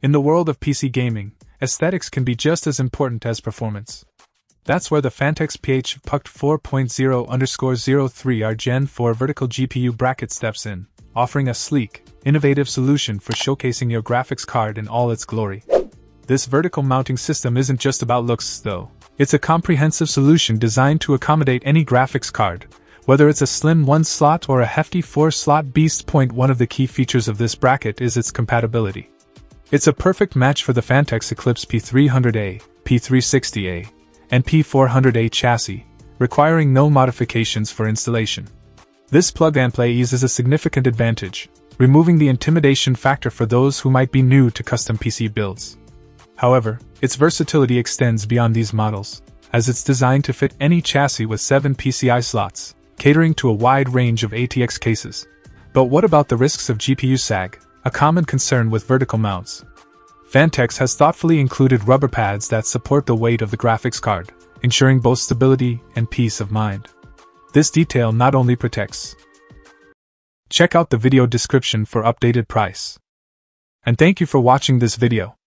In the world of PC gaming, aesthetics can be just as important as performance. That's where the Phanteks PH PUCT 4.0 underscore 03 R Gen 4 vertical GPU bracket steps in, offering a sleek, innovative solution for showcasing your graphics card in all its glory. This vertical mounting system isn't just about looks, though. It's a comprehensive solution designed to accommodate any graphics card, whether it's a slim 1 slot or a hefty 4 slot beast. Point one of the key features of this bracket is its compatibility. It's a perfect match for the Phanteks Eclipse P300A, P360A, and P400A chassis, requiring no modifications for installation. This plug and play ease is a significant advantage, removing the intimidation factor for those who might be new to custom PC builds. However, its versatility extends beyond these models, as it's designed to fit any chassis with 7 PCI slots, catering to a wide range of ATX cases. But what about the risks of GPU sag, a common concern with vertical mounts. Phanteks has thoughtfully included rubber pads that support the weight of the graphics card, ensuring both stability and peace of mind. This detail not only protects. Check out the video description for updated price. And thank you for watching this video.